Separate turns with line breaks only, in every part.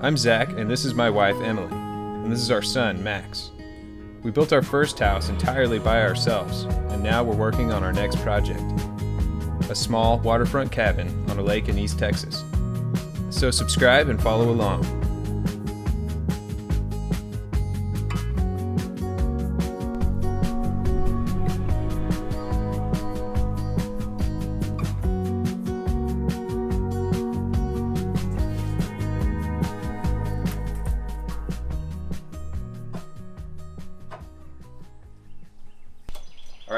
I'm Zach, and this is my wife, Emily, and this is our son, Max. We built our first house entirely by ourselves, and now we're working on our next project a small waterfront cabin on a lake in East Texas. So subscribe and follow along.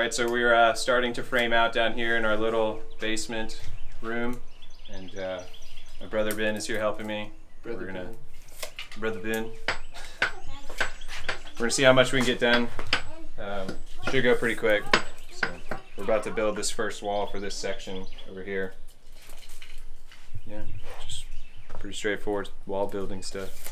Right, so we're uh, starting to frame out down here in our little basement room, and uh, my brother Ben is here helping me.
Brother
we're gonna,
Ben.
brother Ben. We're gonna see how much we can get done. Um, should go pretty quick. So we're about to build this first wall for this section over here. Yeah, just pretty straightforward wall building stuff.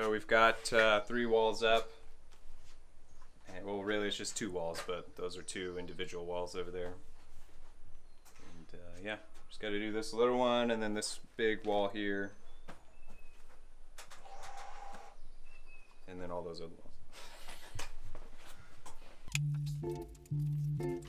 So we've got uh, three walls up. And, well, really, it's just two walls, but those are two individual walls over there. And uh, yeah, just got to do this little one and then this big wall here. And then all those other walls.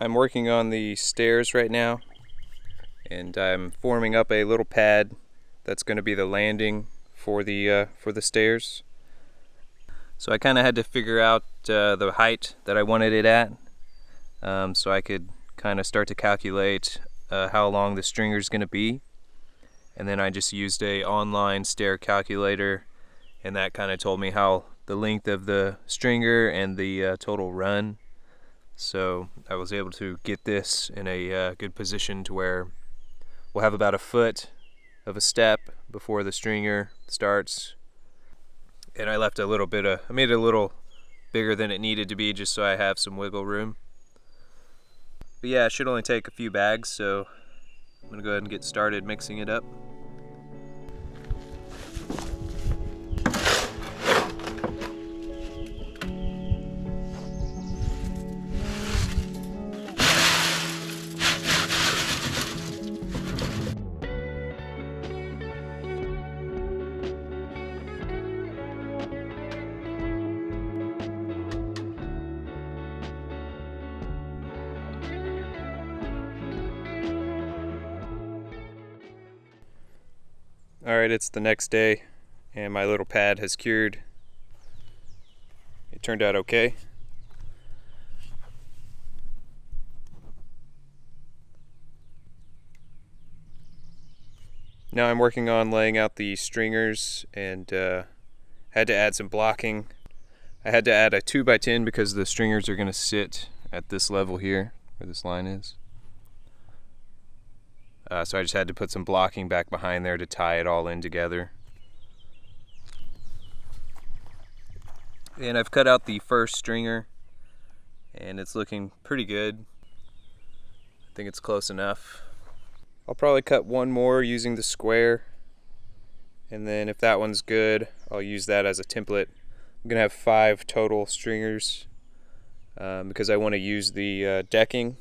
I'm working on the stairs right now and I'm forming up a little pad that's going to be the landing for the uh, for the stairs. So I kind of had to figure out uh, the height that I wanted it at um, so I could kind of start to calculate uh, how long the stringer is going to be and then I just used a online stair calculator and that kind of told me how the length of the stringer and the uh, total run so I was able to get this in a uh, good position to where we'll have about a foot of a step before the stringer starts. And I left a little bit of, I made it a little bigger than it needed to be just so I have some wiggle room. But yeah, it should only take a few bags, so I'm gonna go ahead and get started mixing it up. Alright, it's the next day and my little pad has cured. It turned out okay. Now I'm working on laying out the stringers and uh, had to add some blocking. I had to add a 2x10 because the stringers are going to sit at this level here where this line is. Uh, so I just had to put some blocking back behind there to tie it all in together. And I've cut out the first stringer and it's looking pretty good. I think it's close enough. I'll probably cut one more using the square and then if that one's good I'll use that as a template. I'm gonna have five total stringers um, because I want to use the uh, decking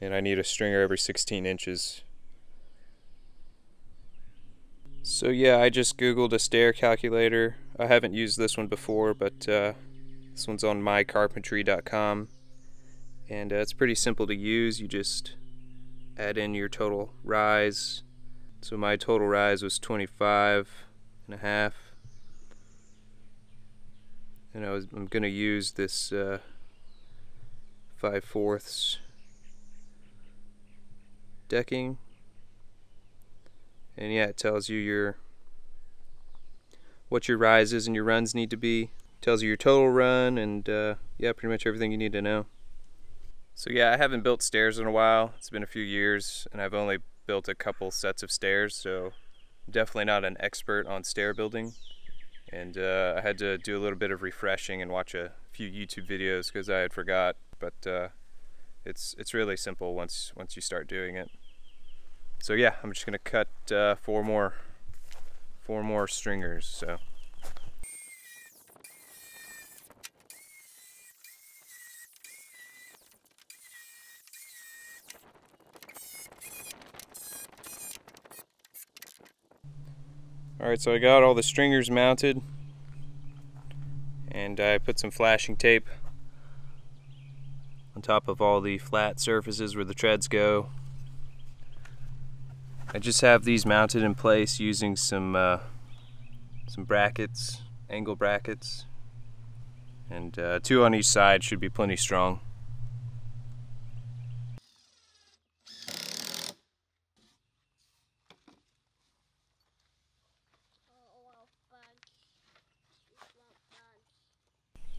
and I need a stringer every 16 inches so yeah, I just googled a stair calculator. I haven't used this one before, but uh, this one's on mycarpentry.com. And uh, it's pretty simple to use. You just add in your total rise. So my total rise was 25 and a half. And I I'm going to use this uh, 5 fourths decking and yeah it tells you your what your rises and your runs need to be. Tells you your total run and uh, yeah pretty much everything you need to know. So yeah I haven't built stairs in a while. It's been a few years and I've only built a couple sets of stairs so definitely not an expert on stair building. And uh, I had to do a little bit of refreshing and watch a few YouTube videos because I had forgot. But uh, it's it's really simple once once you start doing it so yeah, I'm just gonna cut uh, four more, four more stringers. So. Alright, so I got all the stringers mounted and I put some flashing tape on top of all the flat surfaces where the treads go I just have these mounted in place using some uh, some brackets, angle brackets, and uh, two on each side should be plenty strong.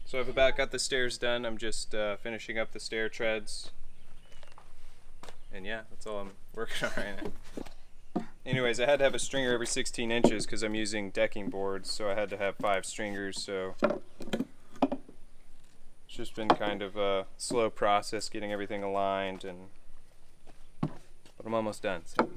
So I've about got the stairs done. I'm just uh, finishing up the stair treads. And yeah, that's all I'm working on right now. Anyways, I had to have a stringer every 16 inches because I'm using decking boards, so I had to have five stringers, so it's just been kind of a slow process getting everything aligned, and but I'm almost done. So.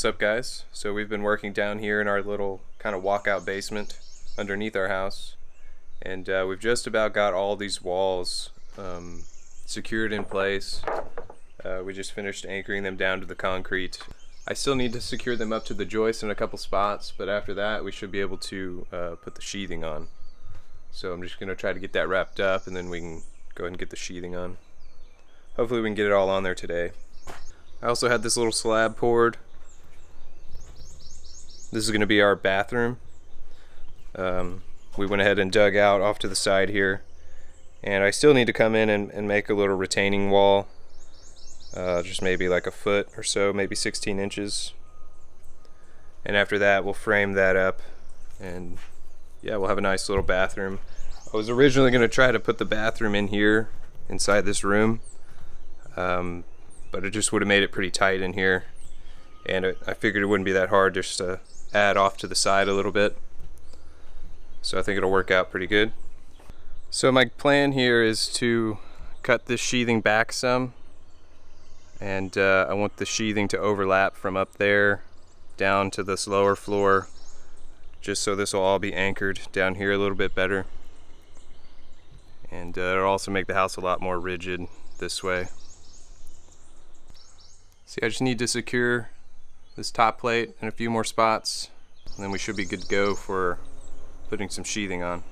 What's up guys? So we've been working down here in our little kind of walkout basement underneath our house And uh, we've just about got all these walls um, secured in place. Uh, we just finished anchoring them down to the concrete. I still need to secure them up to the joist in a couple spots, but after that we should be able to uh, put the sheathing on. So I'm just going to try to get that wrapped up and then we can go ahead and get the sheathing on. Hopefully we can get it all on there today. I also had this little slab poured. This is going to be our bathroom. Um, we went ahead and dug out off to the side here. And I still need to come in and, and make a little retaining wall uh, just maybe like a foot or so, maybe 16 inches. And after that, we'll frame that up and yeah, we'll have a nice little bathroom. I was originally going to try to put the bathroom in here inside this room, um, but it just would have made it pretty tight in here. And it, I figured it wouldn't be that hard just to add off to the side a little bit. So I think it'll work out pretty good. So my plan here is to cut this sheathing back some and uh, I want the sheathing to overlap from up there down to this lower floor just so this will all be anchored down here a little bit better and uh, it'll also make the house a lot more rigid this way see I just need to secure this top plate in a few more spots and then we should be good to go for putting some sheathing on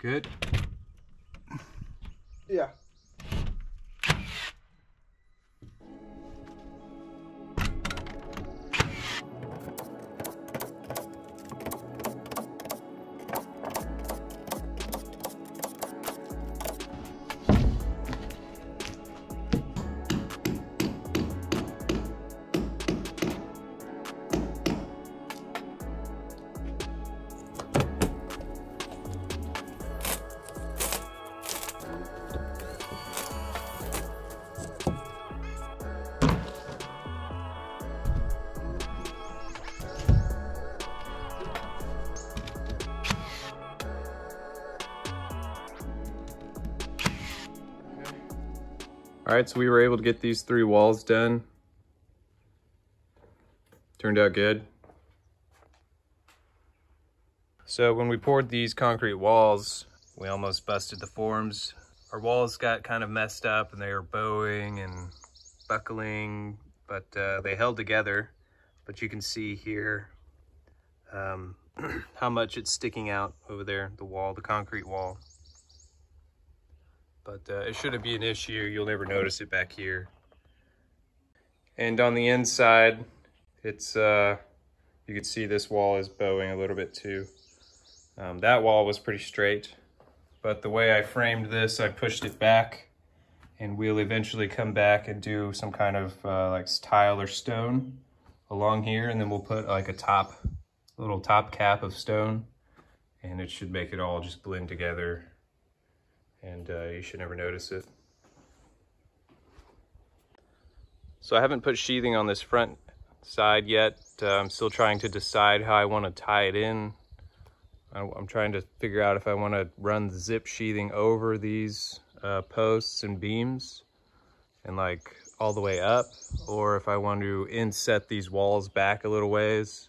Good?
Yeah.
All right, so we were able to get these three walls done. Turned out good. So when we poured these concrete walls, we almost busted the forms. Our walls got kind of messed up and they were bowing and buckling, but uh, they held together. But you can see here um, how much it's sticking out over there, the wall, the concrete wall but uh, it shouldn't be an issue. You'll never notice it back here. And on the inside, it's, uh, you can see this wall is bowing a little bit too. Um, that wall was pretty straight, but the way I framed this, I pushed it back and we'll eventually come back and do some kind of uh, like tile or stone along here and then we'll put like a top, little top cap of stone and it should make it all just blend together and uh, you should never notice it. So I haven't put sheathing on this front side yet. Uh, I'm still trying to decide how I want to tie it in. I'm trying to figure out if I want to run the zip sheathing over these uh, posts and beams and like all the way up or if I want to inset these walls back a little ways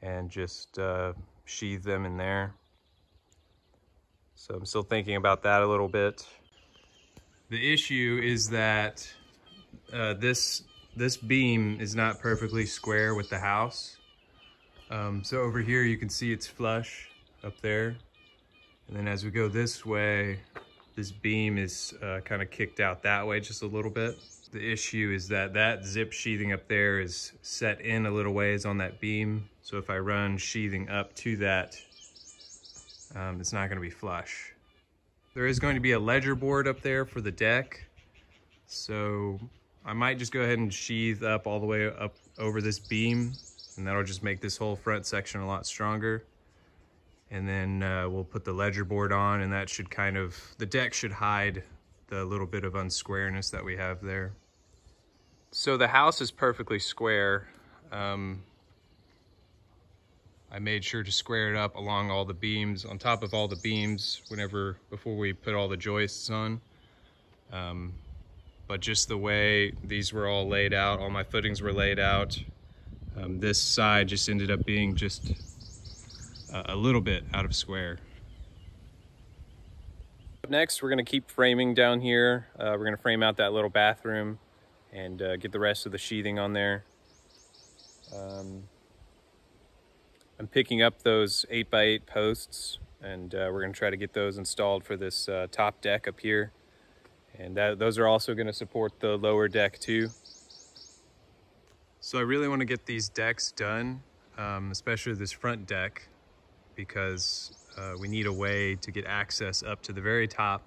and just uh, sheathe them in there. So I'm still thinking about that a little bit. The issue is that uh, this this beam is not perfectly square with the house. Um, so over here you can see it's flush up there. And then as we go this way, this beam is uh, kind of kicked out that way just a little bit. The issue is that that zip sheathing up there is set in a little ways on that beam. So if I run sheathing up to that um, it's not going to be flush. There is going to be a ledger board up there for the deck. So I might just go ahead and sheathe up all the way up over this beam and that'll just make this whole front section a lot stronger. And then uh, we'll put the ledger board on and that should kind of, the deck should hide the little bit of unsquareness that we have there. So the house is perfectly square. Um, I made sure to square it up along all the beams, on top of all the beams, whenever, before we put all the joists on. Um, but just the way these were all laid out, all my footings were laid out, um, this side just ended up being just a, little bit out of square. Next, we're gonna keep framing down here. Uh, we're gonna frame out that little bathroom and uh, get the rest of the sheathing on there. Um, I'm picking up those 8x8 posts and uh, we're going to try to get those installed for this uh, top deck up here. And that, those are also going to support the lower deck too. So I really want to get these decks done, um, especially this front deck, because uh, we need a way to get access up to the very top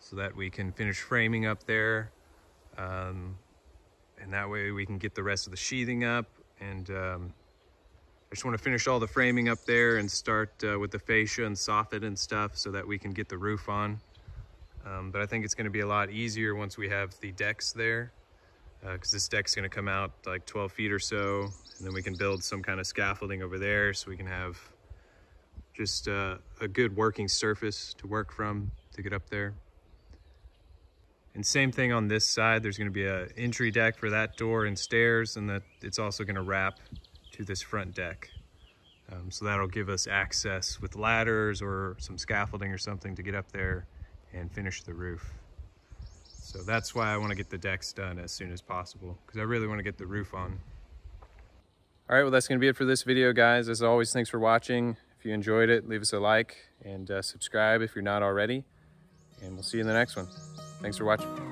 so that we can finish framing up there. Um, and that way we can get the rest of the sheathing up and um, just want to finish all the framing up there and start uh, with the fascia and soffit and stuff so that we can get the roof on. Um, but I think it's going to be a lot easier once we have the decks there because uh, this deck's going to come out like 12 feet or so and then we can build some kind of scaffolding over there so we can have just uh, a good working surface to work from to get up there. And same thing on this side, there's gonna be an entry deck for that door and stairs and that it's also gonna wrap to this front deck. Um, so that'll give us access with ladders or some scaffolding or something to get up there and finish the roof. So that's why I want to get the decks done as soon as possible because I really want to get the roof on. All right, well, that's going to be it for this video, guys. As always, thanks for watching. If you enjoyed it, leave us a like and uh, subscribe if you're not already. And we'll see you in the next one. Thanks for watching.